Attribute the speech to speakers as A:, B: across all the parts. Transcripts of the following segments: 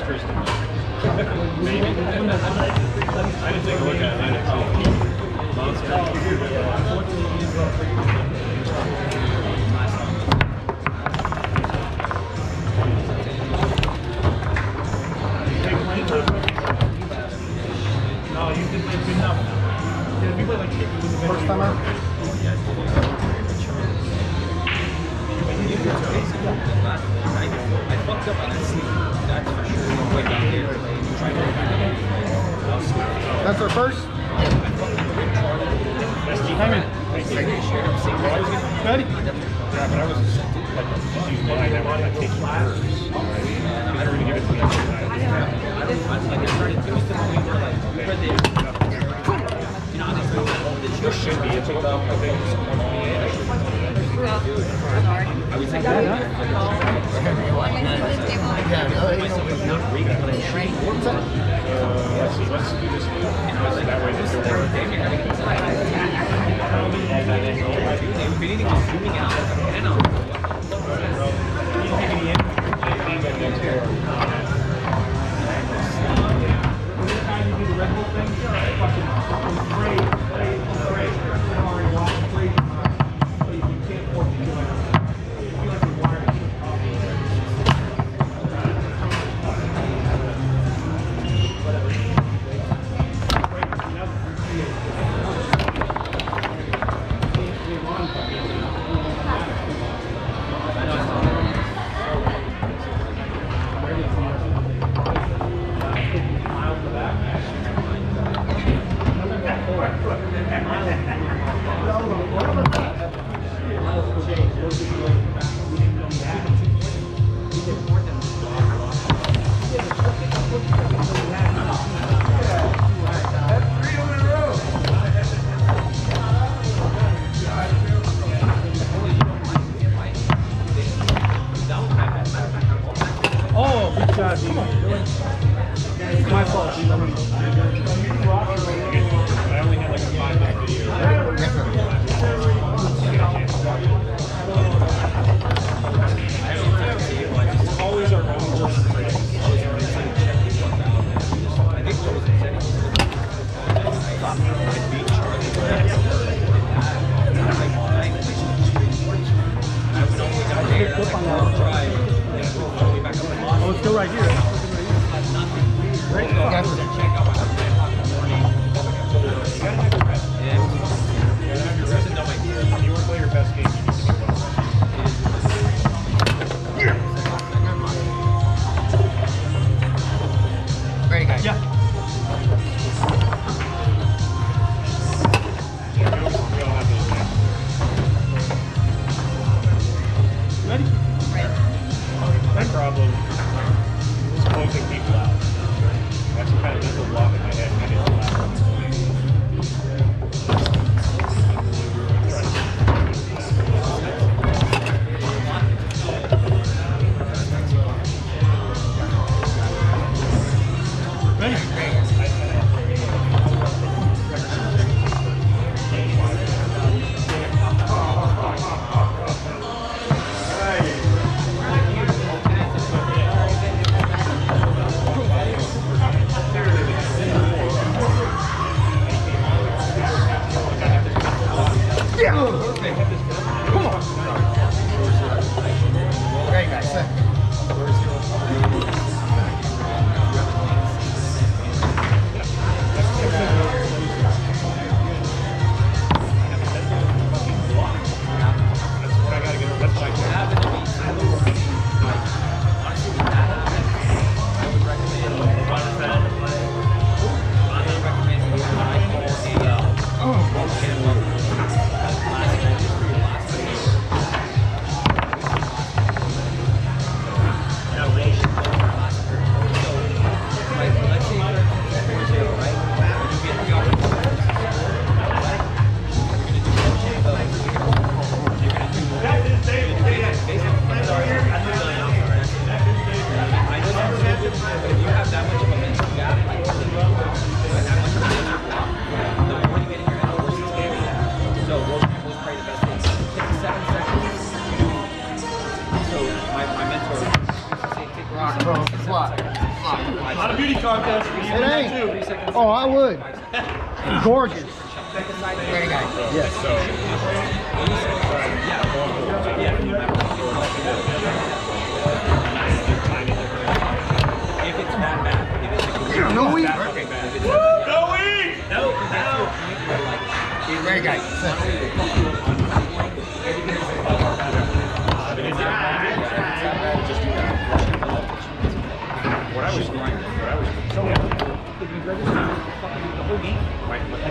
A: Nobody outbeats Maybe. I didn't take a look at it. I didn't see it. Monster.
B: No, you did good enough. Yeah, people like hit you with the
C: First time out?
D: I fucked up on that. That's for sure. Way down there. Trying to
C: That's our first?
B: Time in. Ready?
A: Yeah, but I was just like, using mine. I wanted to take yours. You know what I mean? They were going to give it to me on This should be. It's about, I think, it's 128. Let's see, let's do this. That way this will work.
B: Oh,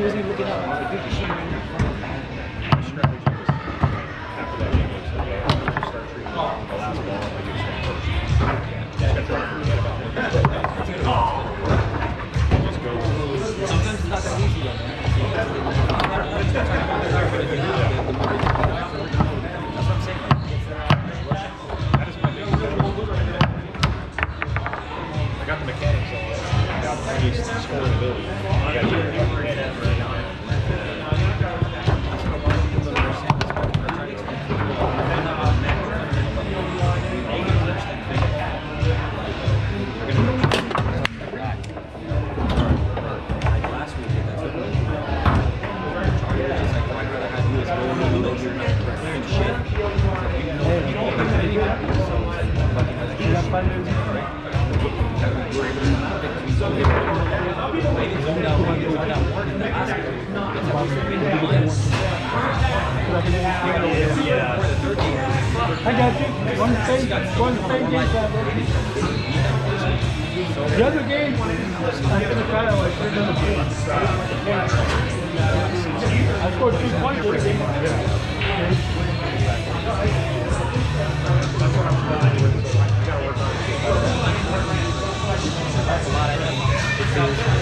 B: accusing
A: I
B: got
A: you. One
C: stage, one game.
B: The other game,
C: I'm going to try to
B: like
C: turn the
B: game.
A: I scored two points for the game.
B: That's what I'm trying to do.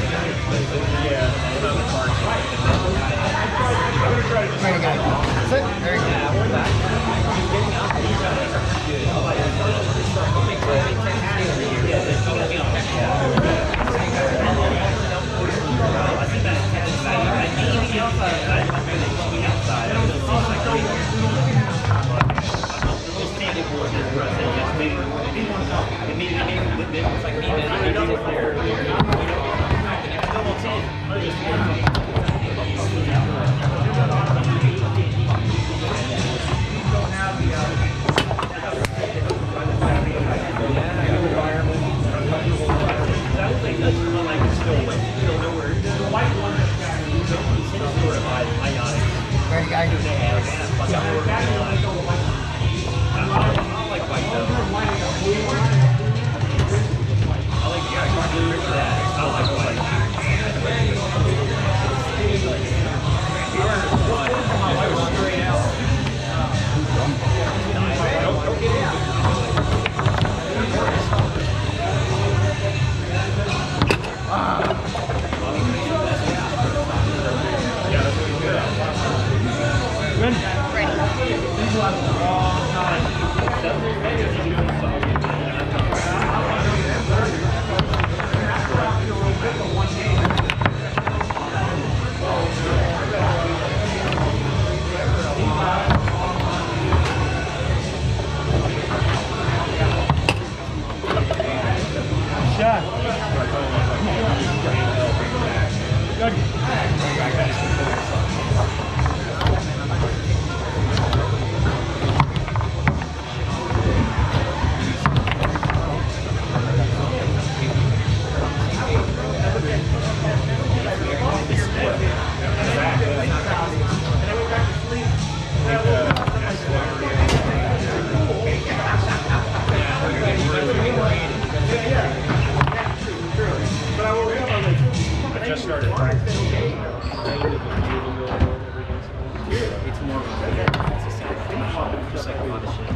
B: lot of shit.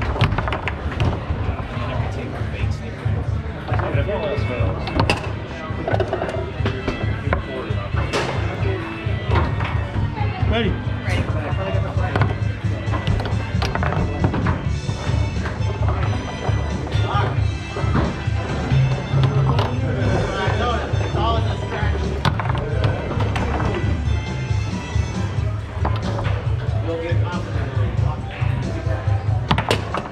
B: and every team fakes they
A: Ready.
B: You'll get confidence.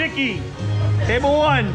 B: Dickey. Table one.